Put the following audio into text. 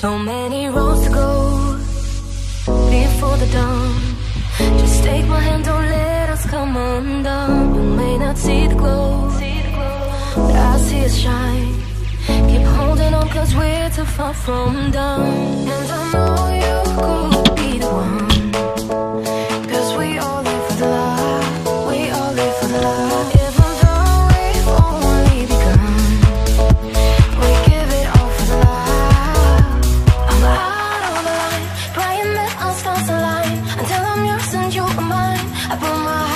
So many roads to go before the dawn. Just take my hand, don't let us come undone. You may not see the glow, but I see it shine. Keep holding on, cause we're too far from done. I put my